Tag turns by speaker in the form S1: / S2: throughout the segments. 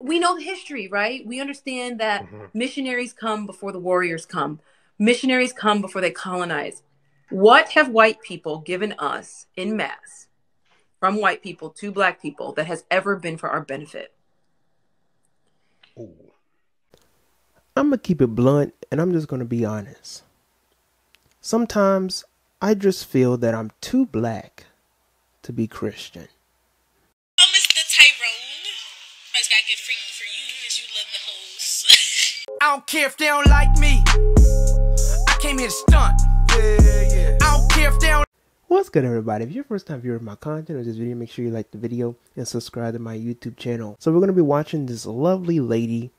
S1: we know the history, right? We understand that mm-hmm. missionaries come before the warriors come. Missionaries come before they colonize. What have white people given us in mass from white people to black people that has ever been for our benefit?
S2: Ooh. I'm going to keep it blunt and I'm just going to be honest. Sometimes I just feel that I'm too black to be Christian.
S3: I don't care if they don't like me. I came here to stunt. Yeah, yeah. I don't care if they don't.
S2: What's good everybody? If you're first time viewer of my content or this video, make sure you like the video and subscribe to my YouTube channel. So we're going to be watching this lovely lady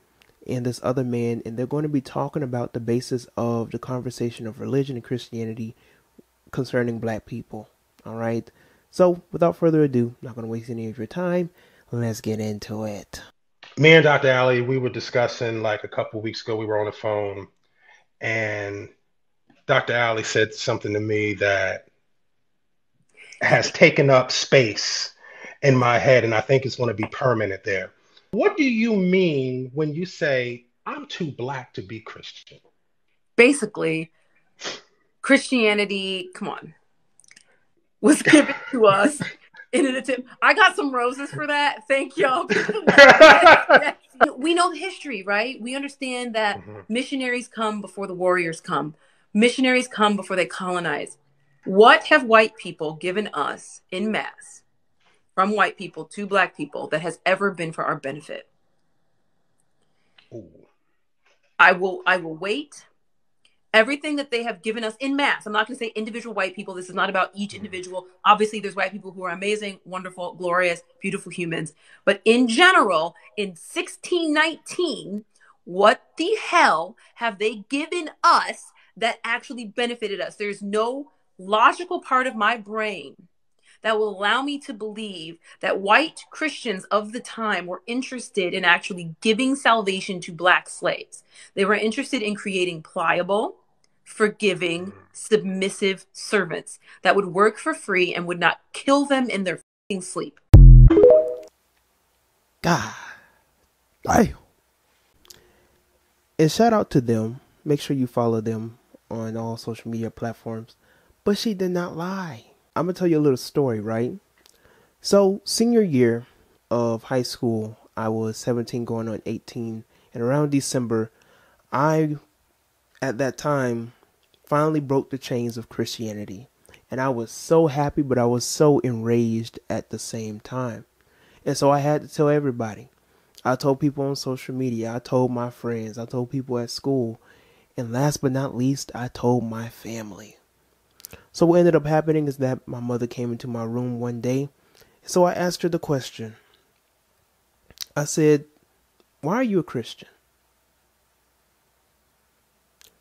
S2: and this other man and they're going to be talking about the basis of the conversation of religion and Christianity concerning black people. Alright? So without further ado, not going to waste any of your time. Let's get into it
S4: me and Dr. Ali, we were discussing like a couple weeks ago. We were on the phone, and Dr. Ali said something to me that has taken up space in my head, and I think it's going to be permanent there. What do you mean when you say I'm too black to be Christian?
S1: Basically, Christianity, come on, was given to us in an attempt. I got some roses for that. Thank y'all. we know the history, right? We understand that mm-hmm. missionaries come before the warriors come. Missionaries come before they colonize. What have white people given us in mass from white people to black people that has ever been for our benefit? Ooh. I will I will wait everything that they have given us in mass. I'm not going to say individual white people. This is not about each mm-hmm. individual. Obviously, there's white people who are amazing, wonderful, glorious, beautiful humans. But in general, in 1619, what the hell have they given us that actually benefited us? There's no logical part of my brain that will allow me to believe that white Christians of the time were interested in actually giving salvation to black slaves. They were interested in creating pliable, forgiving, submissive servants that would work for free and would not kill them in their sleep.
S2: God. Damn. And shout out to them. Make sure you follow them on all social media platforms. But she did not lie. I'm going to tell you a little story, right? So, senior year of high school, I was 17 going on 18. And around December, I, at that time, finally broke the chains of Christianity. And I was so happy, but I was so enraged at the same time. And so I had to tell everybody. I told people on social media, I told my friends, I told people at school, and last but not least, I told my family. So what ended up happening is that my mother came into my room one day. So I asked her the question. I said, Why are you a Christian?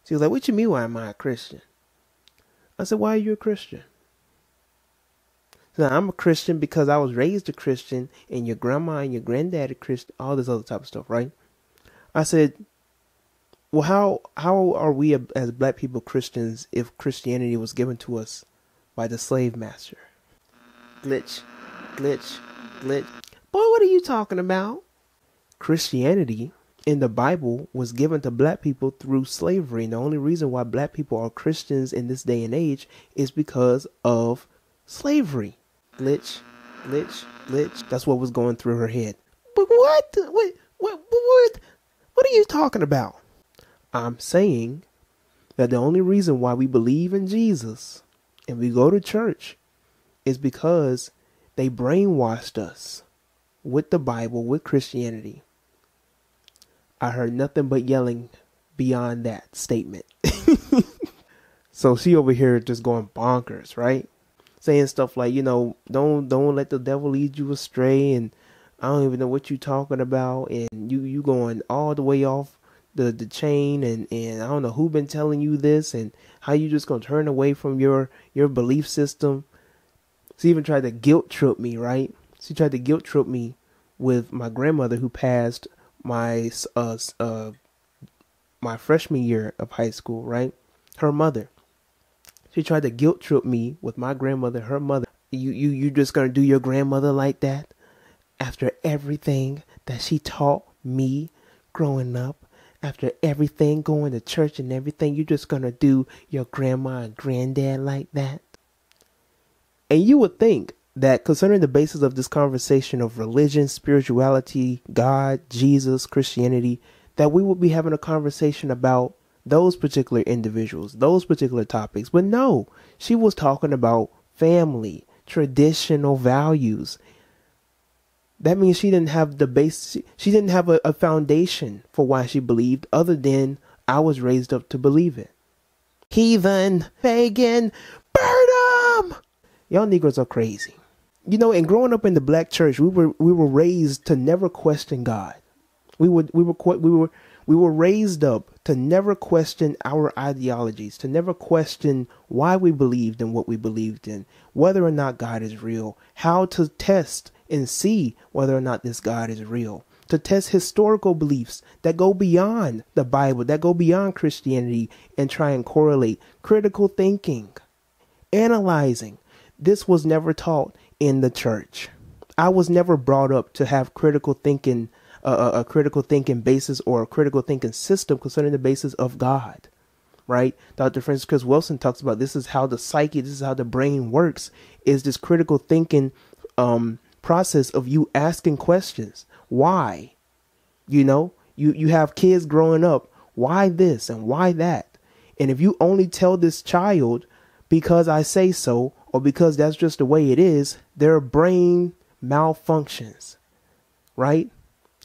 S2: She was like, What you mean, why am I a Christian? I said, Why are you a Christian? So I'm a Christian because I was raised a Christian and your grandma and your granddad a Christian, all this other type of stuff, right? I said, Well, how how are we as black people Christians if Christianity was given to us by the slave master? Glitch, glitch, glitch. Boy, what are you talking about? Christianity in the Bible was given to black people through slavery. And the only reason why black people are Christians in this day and age is because of slavery. Glitch, glitch, glitch. That's what was going through her head. But what? What? What? What? What are you talking about? I'm saying that the only reason why we believe in Jesus and we go to church is because they brainwashed us with the Bible, with Christianity. I heard nothing but yelling beyond that statement. so she over here just going bonkers, right? Saying stuff like, you know, don't don't let the devil lead you astray and I don't even know what you're talking about and you you going all the way off the the chain and and I don't know who been telling you this and how you just going to turn away from your your belief system. She even tried to guilt trip me, right? She tried to guilt trip me with my grandmother who passed my uh uh my freshman year of high school, right? Her mother. She tried to guilt trip me with my grandmother, her mother. You you you just gonna do your grandmother like that? After everything that she taught me growing up after everything, going to church and everything, you're just to do your grandma and granddad like that? And you would think that concerning the basis of this conversation of religion, spirituality, God, Jesus, Christianity, that we would be having a conversation about those particular individuals, those particular topics. But no, she was talking about family, traditional values. That means she didn't have the base, she didn't have a, a foundation for why she believed other than I was raised up to believe it. Heathen, pagan, burn them! Y'all Negroes are crazy. You know, and growing up in the black church, we were we were raised to never question God. We would we were we were we were raised up to never question our ideologies, to never question why we believed in what we believed in, whether or not God is real, how to test and see whether or not this God is real, to test historical beliefs that go beyond the Bible, that go beyond Christianity, and try and correlate critical thinking, analyzing. This was never taught in the church. I was never brought up to have critical thinking a, a critical thinking basis or a critical thinking system concerning the basis of God. Right? Dr. Frances Cress Welsing talks about this is how the psyche, this is how the brain works, is this critical thinking um, process of you asking questions. Why? You know, you, you have kids growing up, why this and why that? And if you only tell this child because I say so or because that's just the way it is, their brain malfunctions. Right?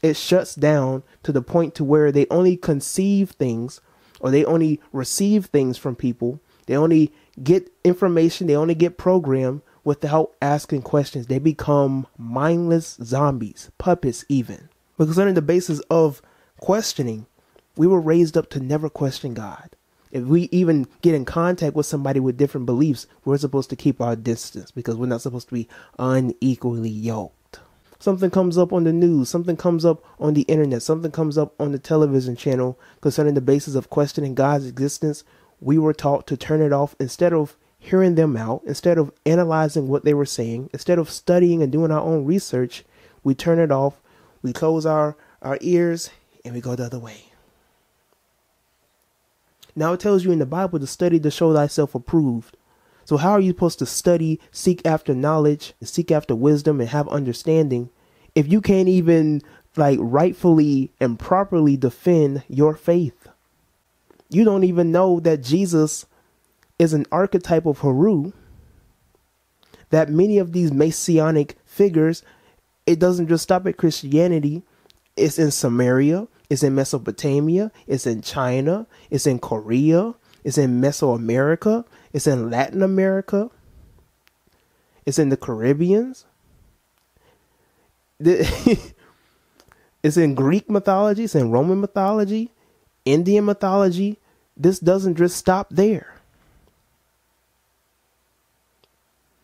S2: it shuts down to the point to where they only conceive things or they only receive things from people. They only get information, they only get programmed without asking questions. They become mindless zombies, puppets even. Because under the basis of questioning, we were raised up to never question God. If we even get in contact with somebody with different beliefs, we're supposed to keep our distance because we're not supposed to be unequally yoked. Something comes up on the news, something comes up on the internet, something comes up on the television channel concerning the basis of questioning God's existence, we were taught to turn it off instead of hearing them out, instead of analyzing what they were saying, instead of studying and doing our own research, we turn it off, we close our, our ears, and we go the other way. Now it tells you in the Bible to study to show thyself approved. So how are you supposed to study, seek after knowledge, seek after wisdom, and have understanding if you can't even like rightfully and properly defend your faith? You don't even know that Jesus is an archetype of Heru. That many of these messianic figures, it doesn't just stop at Christianity. It's in Sumeria, it's in Mesopotamia, it's in China, it's in Korea, it's in Mesoamerica, it's in Latin America. It's in the Caribbeans. it's in Greek mythology. It's in Roman mythology, Indian mythology. This doesn't just stop there.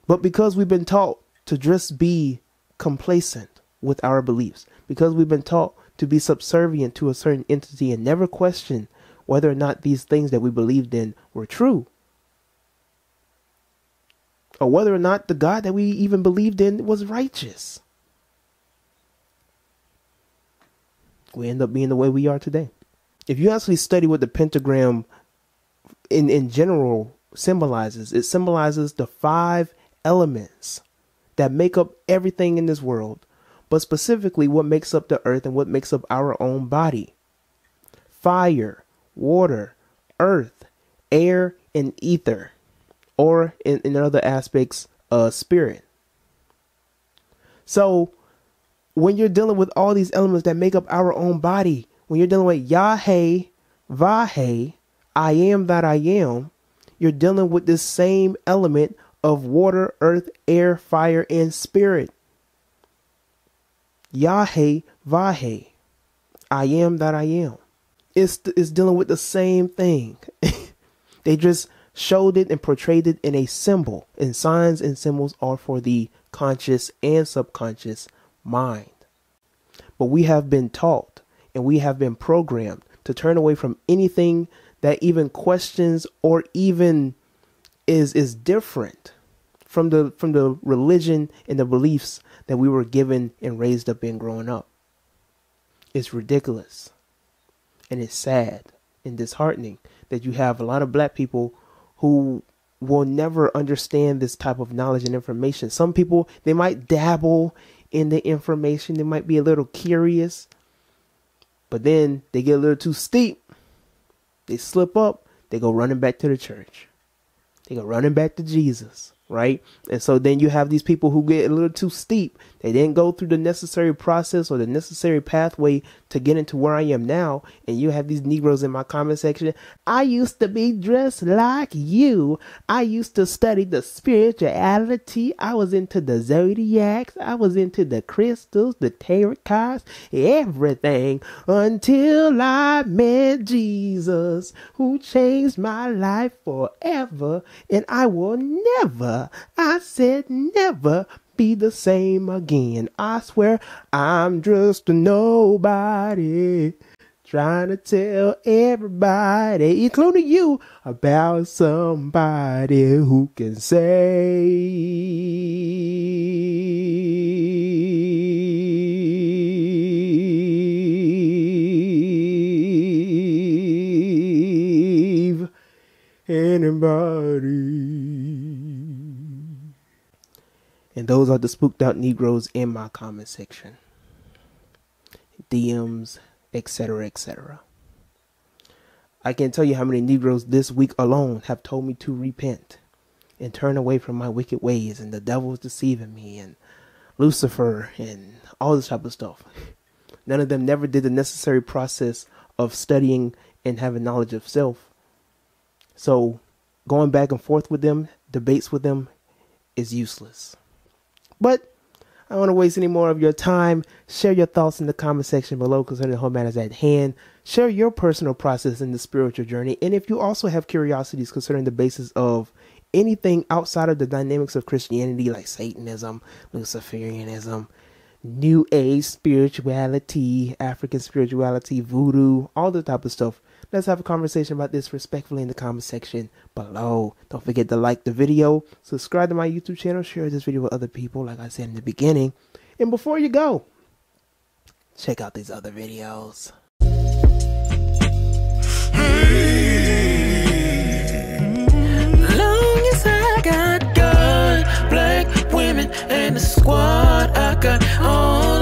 S2: But because we've been taught to just be complacent with our beliefs, because we've been taught to be subservient to a certain entity and never question whether or not these things that we believed in were true, or whether or not the God that we even believed in was righteous. We end up being the way we are today. If you actually study what the pentagram in, in general symbolizes, it symbolizes the five elements that make up everything in this world, but specifically what makes up the earth and what makes up our own body fire, water, earth, air, and ether or in, in other aspects, uh, spirit. So when you're dealing with all these elements that make up our own body, when you're dealing with Yahweh, Vahe, I am that I am, you're dealing with this same element of water, earth, air, fire, and spirit. Yahweh, Vahe, I am that I am. It's, it's dealing with the same thing. they just showed it and portrayed it in a symbol. And signs and symbols are for the conscious and subconscious mind. But we have been taught and we have been programmed to turn away from anything that even questions or even is is different from the from the religion and the beliefs that we were given and raised up in growing up. It's ridiculous. And it's sad and disheartening that you have a lot of black people who will never understand this type of knowledge and information. Some people, they might dabble in the information, they might be a little curious, but then they get a little too steep. They slip up, they go running back to the church. They go running back to Jesus right? And so then you have these people who get a little too steep. They didn't go through the necessary process or the necessary pathway to get into where I am now. And you have these Negroes in my comment section. I used to be dressed like you. I used to study the spirituality. I was into the zodiacs. I was into the crystals, the tarot cards, everything until I met Jesus who changed my life forever. And I will never I said never be the same again. I swear I'm just a nobody. Trying to tell everybody, including you, about somebody who can save anybody. And those are the spooked out Negroes in my comment section. DMs, etc., etc. I can tell you how many Negroes this week alone have told me to repent and turn away from my wicked ways, and the devil is deceiving me, and Lucifer, and all this type of stuff. None of them never did the necessary process of studying and having knowledge of self. So, going back and forth with them, debates with them, is useless. But I don't want to waste any more of your time. Share your thoughts in the comment section below concerning the whole matters at hand. Share your personal process in the spiritual journey. And if you also have curiosities concerning the basis of anything outside of the dynamics of Christianity, like Satanism, Luciferianism, New Age spirituality, African spirituality, voodoo, all the type of stuff, Let's have a conversation about this respectfully in the comment section below. Don't forget to like the video, subscribe to my YouTube channel, share this video with other people, like I said in the beginning. And before you go, check out these other videos. got all